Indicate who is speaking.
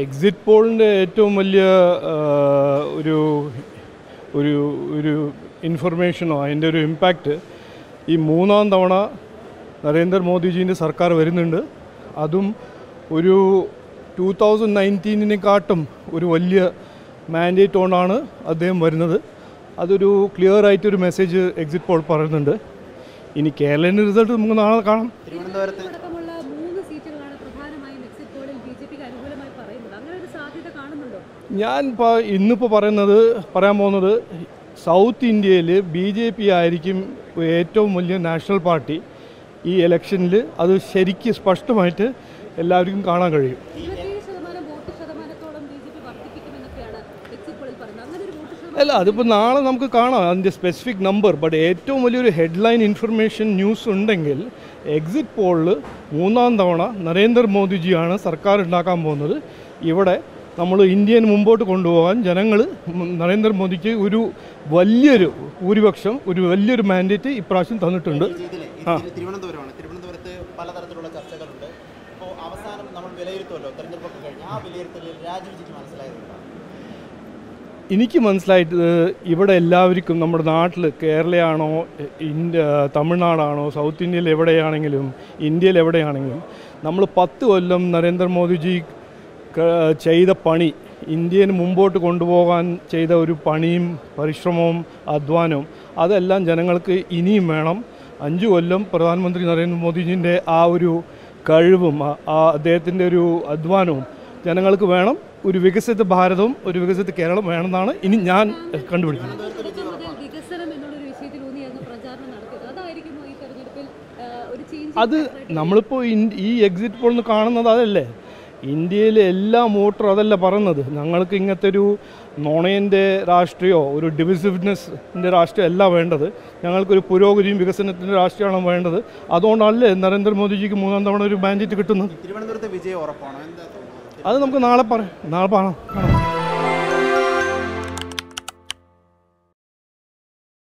Speaker 1: Exit പോളിന്റെ ഏറ്റവും വലിയ ഒരു ഒരു ഒരു ഇൻഫർമേഷനോ അതിന്റെ ഒരു ഇമ്പാക്റ്റ് ഈ മൂന്നാം തവണ നരേന്ദ്രമോദിജീന്റെ സർക്കാർ വരുന്നുണ്ട്. അതും ഒരു ടൂ തൗസൻഡ് നയന്റീനിനെക്കാട്ടും ഒരു വലിയ മാൻഡേറ്റ് കൊണ്ടാണ് അദ്ദേഹം വരുന്നത്. അതൊരു ക്ലിയർ ആയിട്ടൊരു മെസ്സേജ് എക്സിറ്റ് പോൾ പറയുന്നുണ്ട്. ഇനി കേരളത്തിന്റെ റിസൾട്ട് നമുക്ക് നാളെ കാണാം.
Speaker 2: തിരുവനന്തപുരത്ത്
Speaker 3: അടക്കമുള്ള മൂന്ന് സീറ്റുകളാണ് പ്രധാനമായും എക്സിറ്റ് പിക്ക് അനുകൂലമായി പറയുന്നത്. അങ്ങനെ ഒരു സാധ്യത കാണുന്നുണ്ടോ?
Speaker 1: ഞാൻ ഇപ്പോൾ ഇന്നിപ്പോൾ പറയുന്നത് പറയാൻ പോകുന്നത് സൗത്ത് ഇന്ത്യയിൽ ബി ജെ പി ആയിരിക്കും ഏറ്റവും വലിയ നാഷണൽ പാർട്ടി. ഈ ഇലക്ഷനിൽ അത് ശരിക്കും സ്പഷ്ടമായിട്ട് എല്ലാവർക്കും കാണാൻ കഴിയും
Speaker 3: ഇരുപത്തിയേഴ് ശതമാനം വോട്ട് ശതമാനത്തോളം ബി ജെ പി വർദ്ധിപ്പിക്കുമെന്നൊക്കെയാണ് എക്സിറ്റ് പോളിൽ പറയുന്നത് അങ്ങനെ ഒരു വോട്ട് ശതമാനം
Speaker 1: അല്ല അതിപ്പോൾ നാളെ നമുക്ക് കാണാം അതിന്റെ സ്പെസിഫിക് നമ്പർ ബട്ട് ഏറ്റവും വലിയൊരു ഹെഡ്ലൈൻ ഇൻഫർമേഷൻ ന്യൂസ് ഉണ്ടെങ്കിൽ എക്സിറ്റ് പോളിൽ മൂന്നാം തവണ നരേന്ദ്രമോദിജിയാണ് സർക്കാർ ഉണ്ടാക്കാൻ പോകുന്നത്. ഇവിടെ നമ്മൾ ഇന്ത്യൻ മുമ്പോട്ട് കൊണ്ടുപോകാൻ ജനങ്ങൾ നരേന്ദ്രമോദിക്ക് ഒരു വലിയൊരു ഭൂരിപക്ഷം ഒരു വലിയൊരു മാൻഡേറ്റ് ഇപ്രാവശ്യം തന്നിട്ടുണ്ട്.
Speaker 2: ആ. തിരുവനന്തപുരമാണ്. തിരുവനന്തപുരത്ത് പലതരത്തിലുള്ള ചർച്ചകളുണ്ട്. അപ്പോൾ അവസാനം നമ്മൾ വിലയിരുത്തുമല്ലോ തെരഞ്ഞെടുപ്പൊക്കെ കഴിഞ്ഞ്. ആ വിലയിരുത്തലിൽ രാജീവ്ജിക്ക് മനസ്സിലായതുണ്ട്?
Speaker 1: എനിക്ക് മനസ്സിലായിട്ട് ഇവിടെ എല്ലാവർക്കും നമ്മുടെ നാട്ടിൽ കേരളയാണോ ഇന്ത്യ തമിഴ്നാടാണോ സൗത്ത് ഇന്ത്യയിൽ എവിടെയാണെങ്കിലും ഇന്ത്യയിൽ എവിടെയാണെങ്കിലും നമ്മൾ പത്ത് കൊല്ലം നരേന്ദ്രമോദിജി ചെയ്ത പണി ഇന്ത്യന് മുമ്പോട്ട് കൊണ്ടുപോകാൻ ചെയ്ത ഒരു പണിയും പരിശ്രമവും അധ്വാനവും അതെല്ലാം ജനങ്ങൾക്ക് ഇനിയും വേണം. അഞ്ച് കൊല്ലം പ്രധാനമന്ത്രി നരേന്ദ്രമോദിജിന്റെ ആ ഒരു കഴിവും അദ്ദേഹത്തിന്റെ ഒരു അധ്വാനവും ജനങ്ങൾക്ക് വേണം. ഒരു വികസിത ഭാരതവും ഒരു വികസിത കേരളവും വേണമെന്നാണ് ഇനി ഞാൻ കണ്ടുപിടിക്കുന്നത്. അത് നമ്മളിപ്പോൾ ഈ എക്സിറ്റ് പോൾ നിന്ന് കാണുന്നത് അതല്ലേ? ഇന്ത്യയിലെ എല്ലാ വോട്ടറും അതല്ല പറയുന്നത്. ഞങ്ങൾക്ക് ഇങ്ങനത്തെ ഒരു നോണയന്റെ രാഷ്ട്രീയമോ ഒരു ഡിവിസിവ്നെസ്സിന്റെ രാഷ്ട്രീയം അല്ല വേണ്ടത്. ഞങ്ങൾക്കൊരു പുരോഗതിയും വികസനത്തിന്റെ രാഷ്ട്രീയമാണ് വേണ്ടത്. അതുകൊണ്ടല്ലേ നരേന്ദ്രമോദിജിക്ക് മൂന്നാം തവണ ഒരു മാൻഡേറ്റ് കിട്ടുന്നത്?
Speaker 2: തിരുവനന്തപുരത്തെ വിജയം ഉറപ്പാണോ?
Speaker 1: അത് നമുക്ക് നാളെ പറയാം നാളെ കാണാം